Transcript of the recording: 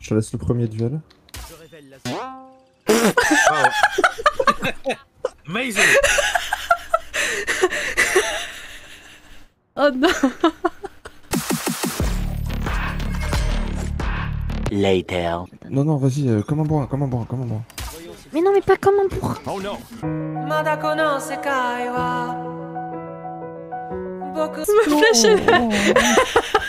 Je te laisse le premier duel. Je révèle la Amazing Oh non Later. Non, non, vas-y, euh, comme un bois, comme un bois, comme un bois. Mais non, mais pas comme un bourrin. Oh non Me oh, oh, oh.